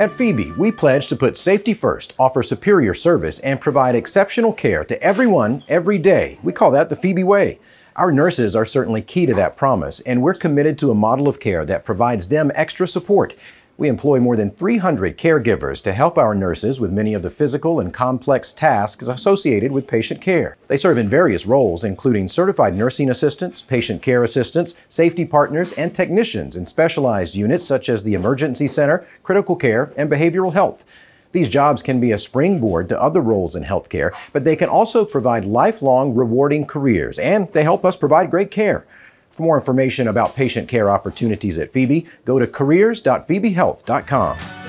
At Phoebe, we pledge to put safety first, offer superior service, and provide exceptional care to everyone every day. We call that the Phoebe Way. Our nurses are certainly key to that promise, and we're committed to a model of care that provides them extra support. We employ more than 300 caregivers to help our nurses with many of the physical and complex tasks associated with patient care. They serve in various roles, including certified nursing assistants, patient care assistants, safety partners, and technicians in specialized units such as the emergency center, critical care, and behavioral health. These jobs can be a springboard to other roles in healthcare, but they can also provide lifelong rewarding careers, and they help us provide great care. For more information about patient care opportunities at Phoebe, go to careers.phoebehealth.com.